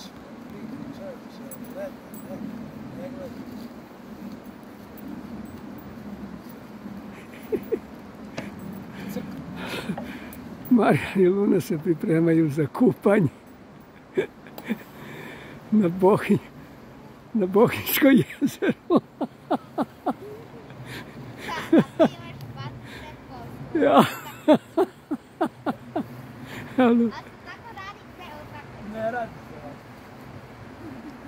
much. Marjan in Luna se pripremajo za kupanje na, Bohi, na Bohinsko jezero. Ja, ja.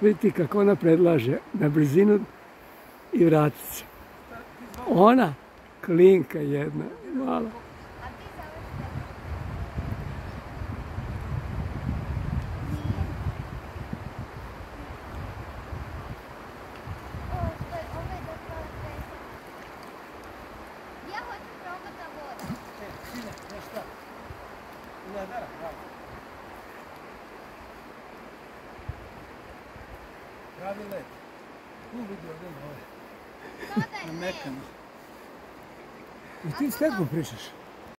Vidite kako ona predlaže na brzinu i vratiti se. Ona klinka jedna, mala. Pravi let. Tu vidi ovdje gore. Na mekano. И ты в следку пришешь.